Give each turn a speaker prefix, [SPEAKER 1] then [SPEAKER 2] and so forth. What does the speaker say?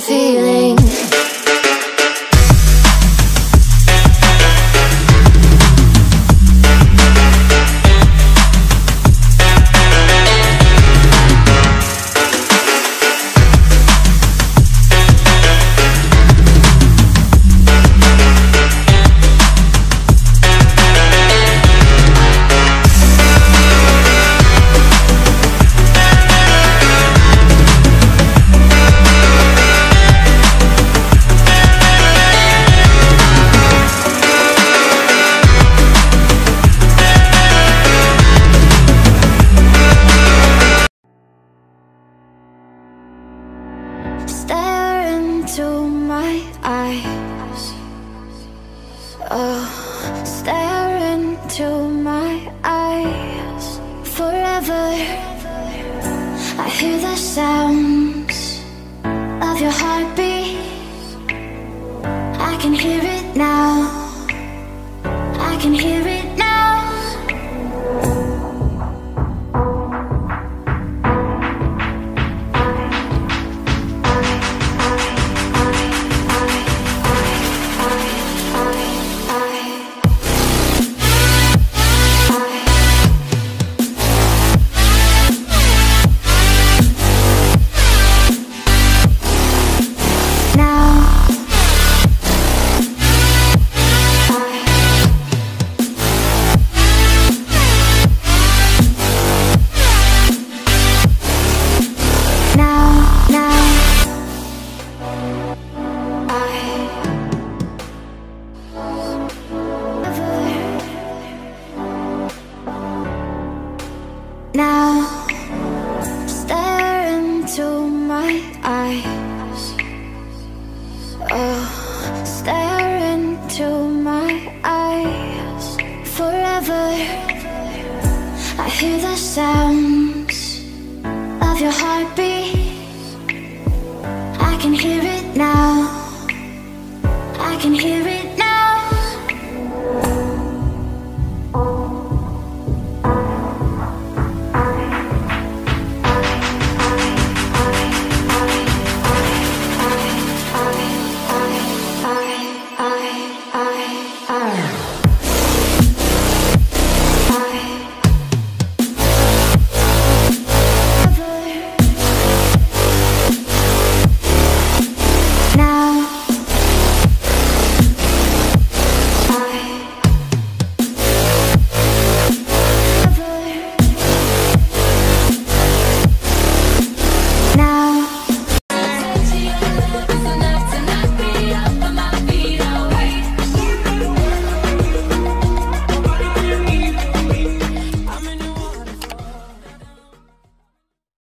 [SPEAKER 1] feeling. Stare into my eyes. Oh, stare into my eyes. Forever. I hear the sounds Of your heartbeat. I can hear it now. I can hear Now stare into my eyes Oh, stare into my eyes forever. I hear the sounds of your heartbeat. I can hear it now. I can hear